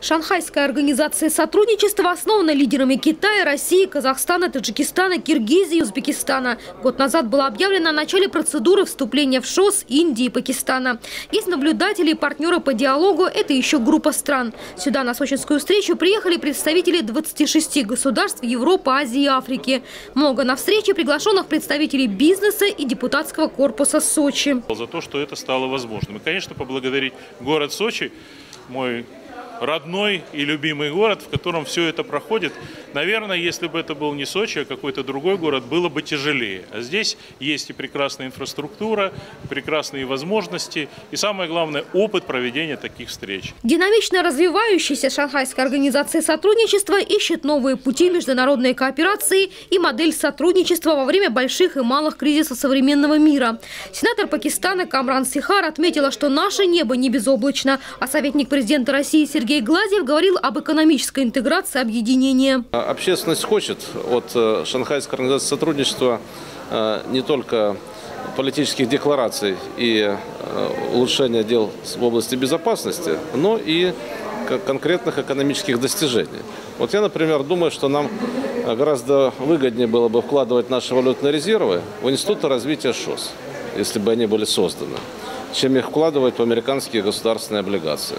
Шанхайская организация сотрудничества основана лидерами Китая, России, Казахстана, Таджикистана, Киргизии Узбекистана. Год назад было объявлено о начале процедуры вступления в ШОС Индии и Пакистана. Есть наблюдатели и партнеры по диалогу – это еще группа стран. Сюда на сочинскую встречу приехали представители 26 государств Европы, Азии и Африки. Много на встрече приглашенных представителей бизнеса и депутатского корпуса Сочи. За то, что это стало возможным. И, конечно, поблагодарить город Сочи, мой родной и любимый город, в котором все это проходит. Наверное, если бы это был не Сочи, а какой-то другой город, было бы тяжелее. А здесь есть и прекрасная инфраструктура, прекрасные возможности и, самое главное, опыт проведения таких встреч. Динамично развивающаяся Шанхайская организация сотрудничества ищет новые пути международной кооперации и модель сотрудничества во время больших и малых кризисов современного мира. Сенатор Пакистана Камран Сихар отметила, что наше небо не безоблачно, а советник президента России Сергей Сергей Глазьев говорил об экономической интеграции объединения. Общественность хочет от э, Шанхайской организации сотрудничества э, не только политических деклараций и э, улучшения дел в области безопасности, но и конкретных экономических достижений. Вот я, например, думаю, что нам гораздо выгоднее было бы вкладывать наши валютные резервы в институты развития ШОС, если бы они были созданы, чем их вкладывать в американские государственные облигации.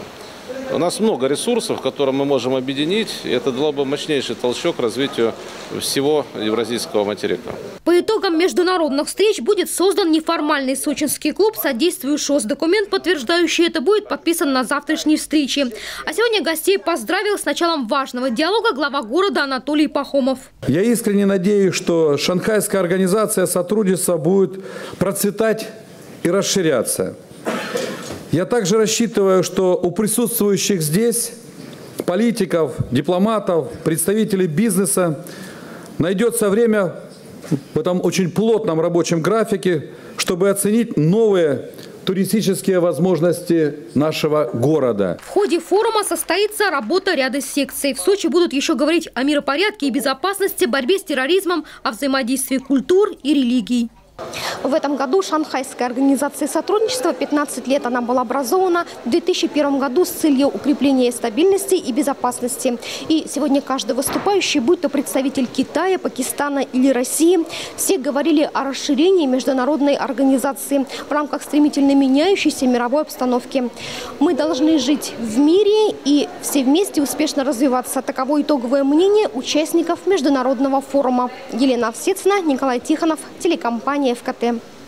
У нас много ресурсов, которые мы можем объединить, и это дало бы мощнейший толчок развитию всего евразийского материка. По итогам международных встреч будет создан неформальный сочинский клуб «Содействию ШОС». Документ, подтверждающий это, будет подписан на завтрашней встрече. А сегодня гостей поздравил с началом важного диалога глава города Анатолий Пахомов. Я искренне надеюсь, что Шанхайская организация сотрудничества будет процветать и расширяться. Я также рассчитываю, что у присутствующих здесь политиков, дипломатов, представителей бизнеса найдется время в этом очень плотном рабочем графике, чтобы оценить новые туристические возможности нашего города. В ходе форума состоится работа ряда секций. В Сочи будут еще говорить о миропорядке и безопасности, борьбе с терроризмом, о взаимодействии культур и религий. В этом году Шанхайская организация сотрудничества, 15 лет она была образована в 2001 году с целью укрепления стабильности и безопасности. И сегодня каждый выступающий, будь то представитель Китая, Пакистана или России, все говорили о расширении международной организации в рамках стремительно меняющейся мировой обстановки. Мы должны жить в мире и все вместе успешно развиваться. Таково итоговое мнение участников международного форума. Елена Овсецина, Николай Тихонов, телекомпания ia ficar tempo.